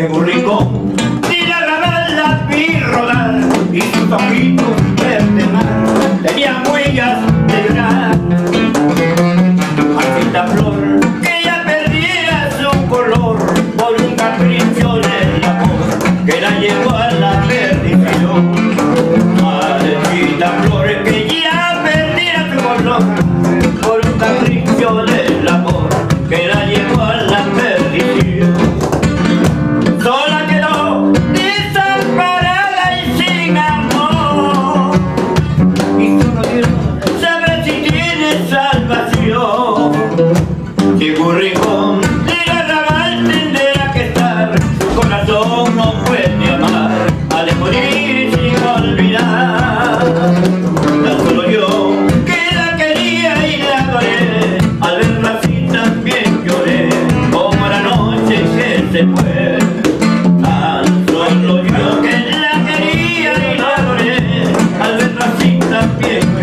de burricón Tira la bala y sus ojitos verde mar tenían huellas de llorar. Martita Flor que ya perdiera su color por un capricho del amor que la llevó a se fue. Tan solo yo que la quería y la adoré. Al verlo así también